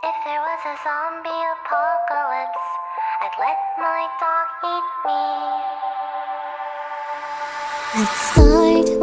If there was a zombie apocalypse, I'd let my dog eat me. Let's start.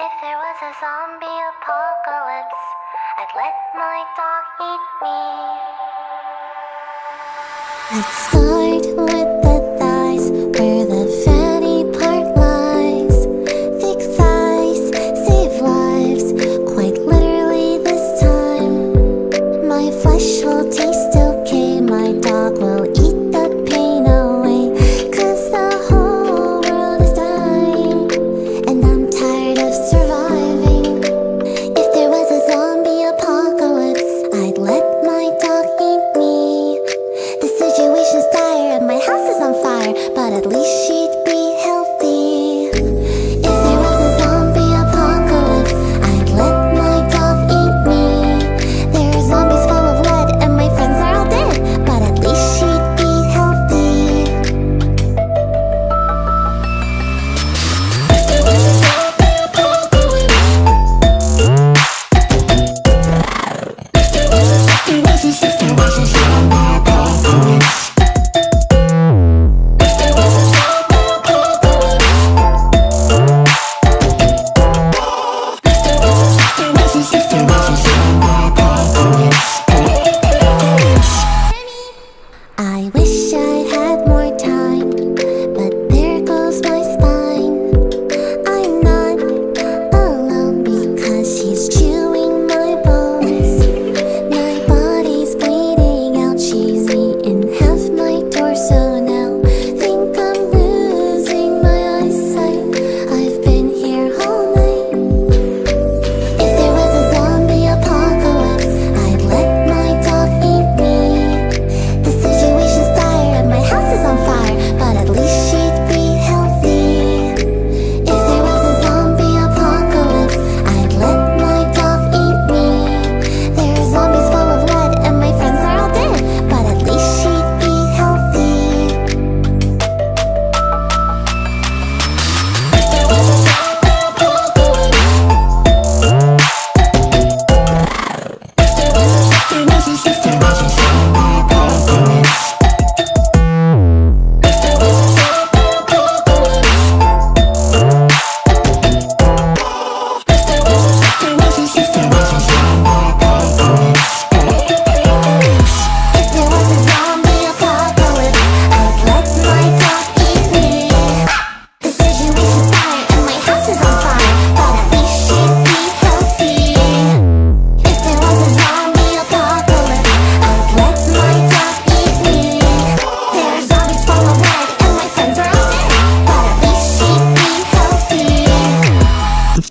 If there was a zombie apocalypse, I'd let my dog eat me. Let's start with the thighs, where the fatty part lies. Thick thighs save lives, quite literally this time. My flesh will taste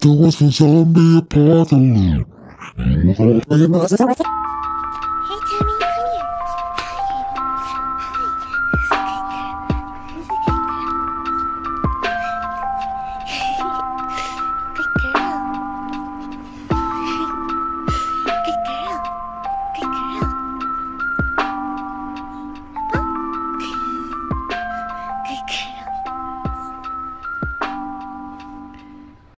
there was a zombie apocalypse?